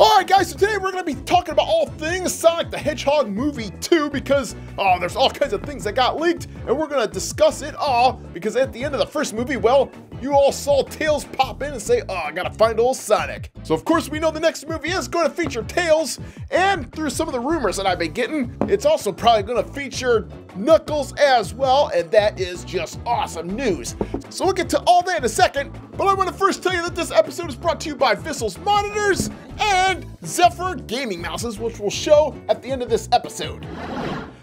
Alright guys, so today we're going to be talking about all things Sonic the Hedgehog Movie 2 because, oh, there's all kinds of things that got leaked and we're going to discuss it all because at the end of the first movie, well, you all saw Tails pop in and say, oh, I gotta find old Sonic. So of course we know the next movie is going to feature Tails and through some of the rumors that I've been getting, it's also probably going to feature Knuckles as well and that is just awesome news. So we'll get to all that in a second, but I want to first tell you that this episode is brought to you by Vissles Monitors and Zephyr Gaming Mouses, which we'll show at the end of this episode.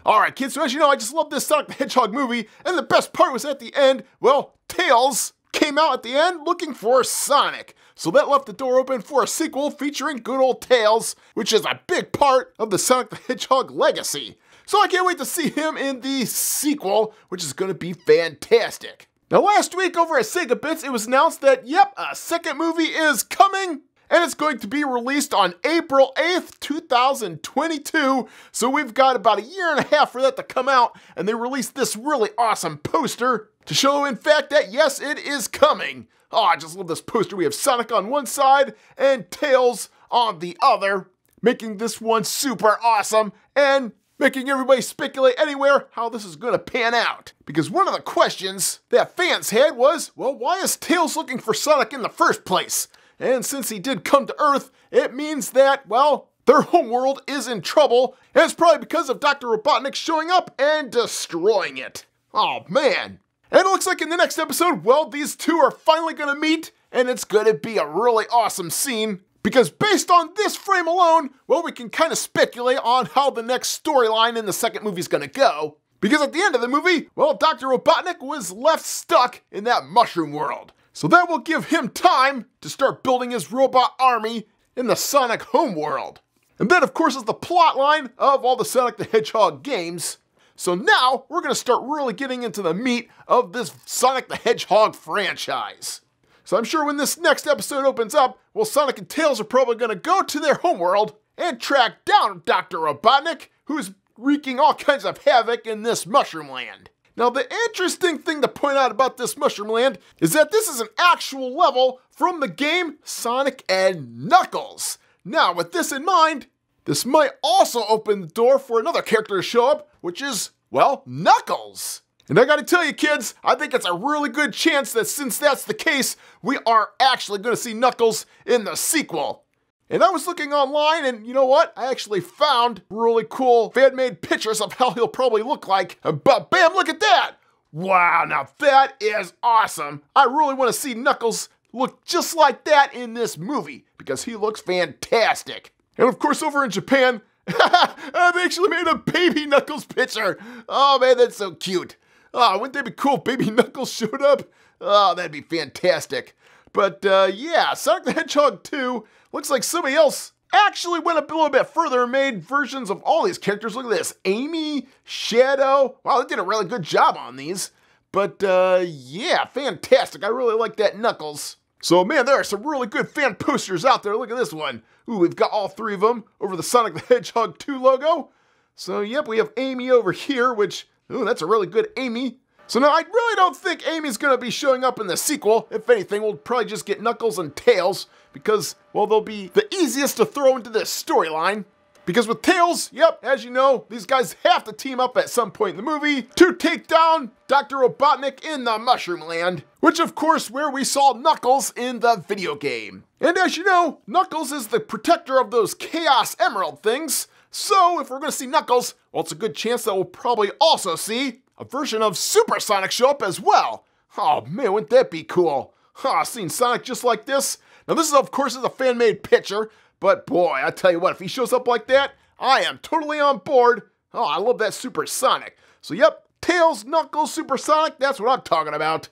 Alright kids, so as you know, I just love this Sonic the Hedgehog movie, and the best part was at the end, well, Tails came out at the end looking for Sonic. So that left the door open for a sequel featuring good old Tails, which is a big part of the Sonic the Hedgehog legacy. So I can't wait to see him in the sequel, which is going to be fantastic. Now last week over at Sega Bits, it was announced that, yep, a second movie is coming, and it's going to be released on April 8th, 2022. So we've got about a year and a half for that to come out, and they released this really awesome poster to show, in fact, that yes, it is coming. Oh, I just love this poster. We have Sonic on one side and Tails on the other, making this one super awesome and making everybody speculate anywhere how this is going to pan out. Because one of the questions that fans had was, well, why is Tails looking for Sonic in the first place? And since he did come to Earth, it means that, well, their homeworld is in trouble, and it's probably because of Dr. Robotnik showing up and destroying it. Oh man. And it looks like in the next episode, well, these two are finally gonna meet, and it's gonna be a really awesome scene. Because based on this frame alone, well, we can kind of speculate on how the next storyline in the second movie is gonna go. Because at the end of the movie, well, Dr. Robotnik was left stuck in that mushroom world. So that will give him time to start building his robot army in the Sonic homeworld. And that, of course, is the plot line of all the Sonic the Hedgehog games. So now we're going to start really getting into the meat of this Sonic the Hedgehog franchise. So I'm sure when this next episode opens up, well, Sonic and Tails are probably going to go to their homeworld and track down Dr. Robotnik, who's wreaking all kinds of havoc in this mushroom land. Now, the interesting thing to point out about this Mushroom Land is that this is an actual level from the game Sonic and Knuckles. Now, with this in mind, this might also open the door for another character to show up, which is, well, Knuckles. And I gotta tell you, kids, I think it's a really good chance that since that's the case, we are actually gonna see Knuckles in the sequel. And I was looking online, and you know what? I actually found really cool fan-made pictures of how he'll probably look like. But bam, look at that! Wow, now that is awesome. I really want to see Knuckles look just like that in this movie because he looks fantastic. And of course, over in Japan, I've actually made a baby Knuckles picture. Oh man, that's so cute. Oh, wouldn't that be cool baby Knuckles showed up? Oh, that'd be fantastic. But uh, yeah, Sonic the Hedgehog 2 looks like somebody else actually went a little bit further and made versions of all these characters. Look at this Amy, Shadow. Wow, they did a really good job on these. But uh, yeah, fantastic. I really like that Knuckles. So man, there are some really good fan posters out there. Look at this one. Ooh, we've got all three of them over the Sonic the Hedgehog 2 logo. So yep, we have Amy over here, which, ooh, that's a really good Amy. So now I really don't think Amy's gonna be showing up in the sequel. If anything, we'll probably just get Knuckles and Tails because, well, they'll be the easiest to throw into this storyline. Because with Tails, yep, as you know, these guys have to team up at some point in the movie to take down Dr. Robotnik in the Mushroom Land, which of course where we saw Knuckles in the video game. And as you know, Knuckles is the protector of those Chaos Emerald things, so if we're gonna see Knuckles, well, it's a good chance that we'll probably also see a version of Supersonic show up as well. Oh man, wouldn't that be cool? Oh, seeing Sonic just like this. Now this is of course is a fan-made picture, but boy, I tell you what, if he shows up like that, I am totally on board. Oh, I love that Supersonic. So yep, Tails, Knuckles, Supersonic, that's what I'm talking about.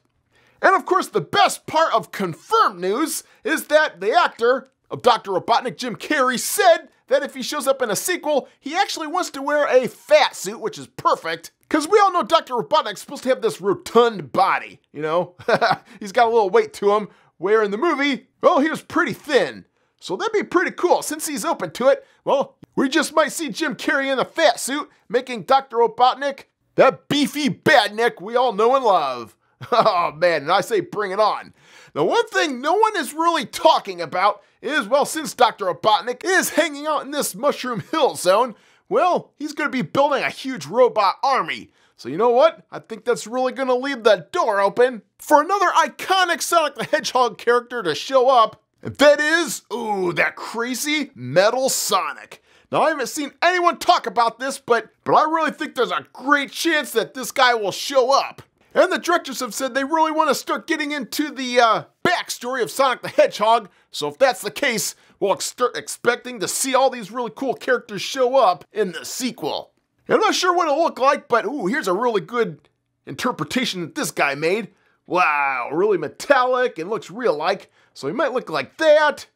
And of course, the best part of confirmed news is that the actor of Dr. Robotnik, Jim Carrey, said that if he shows up in a sequel, he actually wants to wear a fat suit, which is perfect. Because we all know Dr. Robotnik's supposed to have this rotund body, you know? He's got a little weight to him, where in the movie, well, he was pretty thin. So that'd be pretty cool. Since he's open to it, well, we just might see Jim Carrey in a fat suit, making Dr. Robotnik that beefy badnik we all know and love. Oh man, and I say bring it on. The one thing no one is really talking about is, well, since Dr. Robotnik is hanging out in this Mushroom Hill zone, well, he's going to be building a huge robot army. So you know what? I think that's really going to leave the door open for another iconic Sonic the Hedgehog character to show up. And that is, ooh, that crazy Metal Sonic. Now, I haven't seen anyone talk about this, but, but I really think there's a great chance that this guy will show up. And the directors have said they really want to start getting into the uh, backstory of Sonic the Hedgehog. So if that's the case, we'll start expecting to see all these really cool characters show up in the sequel. I'm not sure what it'll look like, but ooh, here's a really good interpretation that this guy made. Wow, really metallic and looks real like. So he might look like that.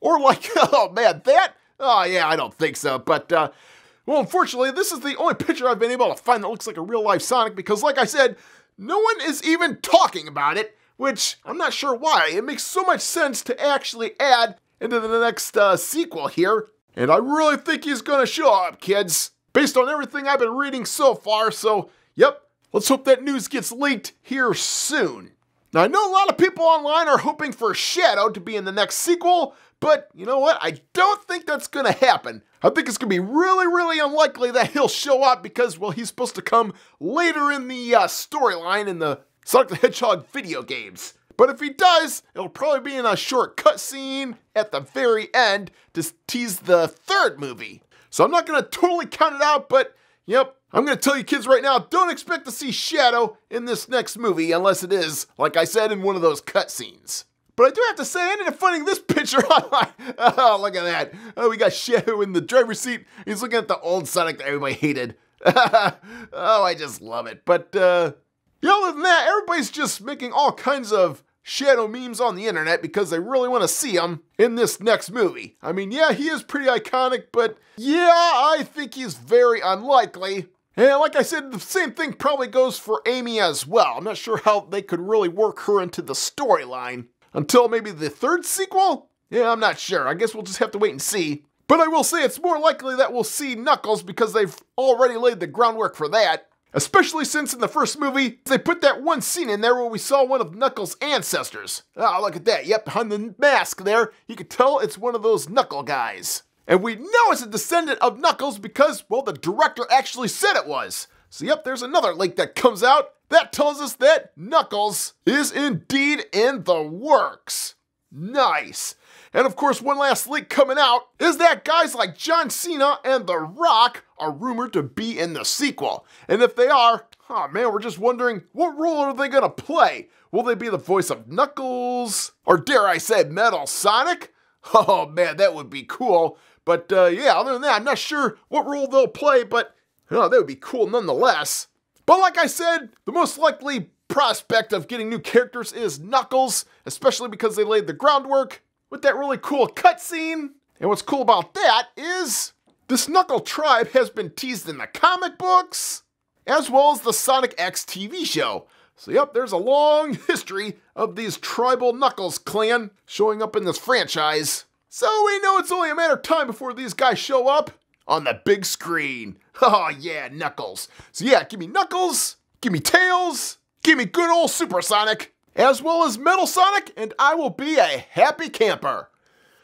Or like, oh man, that? Oh yeah, I don't think so. But, uh, well, unfortunately, this is the only picture I've been able to find that looks like a real life Sonic because, like I said, no one is even talking about it, which I'm not sure why. It makes so much sense to actually add into the next uh, sequel here. And I really think he's to show up, kids based on everything I've been reading so far, so yep, let's hope that news gets leaked here soon. Now, I know a lot of people online are hoping for Shadow to be in the next sequel, but you know what? I don't think that's gonna happen. I think it's gonna be really, really unlikely that he'll show up because, well, he's supposed to come later in the uh, storyline in the Sonic the Hedgehog video games. But if he does, it'll probably be in a short cutscene at the very end to tease the third movie. So I'm not going to totally count it out, but yep, I'm going to tell you kids right now, don't expect to see Shadow in this next movie unless it is, like I said, in one of those cutscenes. But I do have to say, I ended up finding this picture online. oh, look at that. Oh, we got Shadow in the driver's seat. He's looking at the old Sonic that everybody hated. oh, I just love it. But, uh, yeah, other than that, everybody's just making all kinds of shadow memes on the internet because they really want to see him in this next movie. I mean, yeah, he is pretty iconic, but yeah, I think he's very unlikely. And like I said, the same thing probably goes for Amy as well. I'm not sure how they could really work her into the storyline until maybe the third sequel? Yeah, I'm not sure. I guess we'll just have to wait and see. But I will say it's more likely that we'll see Knuckles because they've already laid the groundwork for that. Especially since in the first movie, they put that one scene in there where we saw one of Knuckles' ancestors. Oh, look at that. Yep, behind the mask there, you can tell it's one of those Knuckle guys. And we know it's a descendant of Knuckles because, well, the director actually said it was. So, yep, there's another link that comes out that tells us that Knuckles is indeed in the works. Nice. And of course, one last leak coming out is that guys like John Cena and The Rock are rumored to be in the sequel. And if they are, oh man, we're just wondering what role are they gonna play? Will they be the voice of Knuckles? Or dare I say, Metal Sonic? Oh man, that would be cool. But uh, yeah, other than that, I'm not sure what role they'll play, but oh, that would be cool nonetheless. But like I said, the most likely prospect of getting new characters is Knuckles, especially because they laid the groundwork with that really cool cutscene. And what's cool about that is this Knuckle tribe has been teased in the comic books, as well as the Sonic X TV show. So yep, there's a long history of these tribal Knuckles clan showing up in this franchise. So we know it's only a matter of time before these guys show up on the big screen. Oh yeah, Knuckles. So yeah, give me Knuckles, give me Tails, give me good old Supersonic, as well as Metal Sonic, and I will be a happy camper.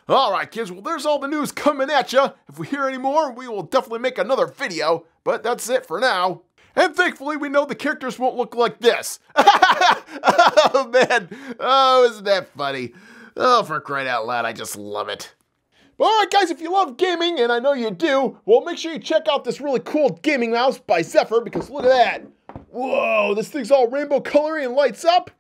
All right, kids, well, there's all the news coming at you. If we hear any more, we will definitely make another video, but that's it for now. And thankfully, we know the characters won't look like this. oh, man. Oh, isn't that funny? Oh, for crying out loud, I just love it. But all right, guys, if you love gaming, and I know you do, well, make sure you check out this really cool gaming mouse by Zephyr, because look at that. Whoa, this thing's all rainbow coloring and lights up.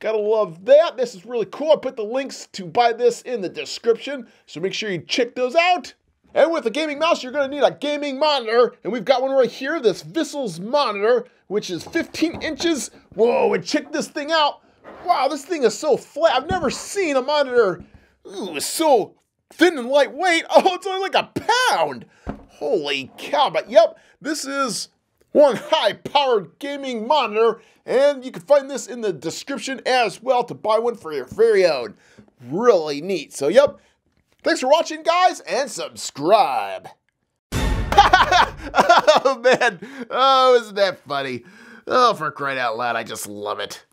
Gotta love that. This is really cool. I put the links to buy this in the description, so make sure you check those out. And with a gaming mouse, you're gonna need a gaming monitor, and we've got one right here, this Vissles monitor, which is 15 inches. Whoa, and check this thing out. Wow, this thing is so flat. I've never seen a monitor ooh, so thin and lightweight. Oh, it's only like a pound. Holy cow, but yep, this is one high-powered gaming monitor, and you can find this in the description as well to buy one for your very own. Really neat. So, yep. Thanks for watching, guys, and subscribe. oh, man. Oh, isn't that funny? Oh, for crying out loud, I just love it.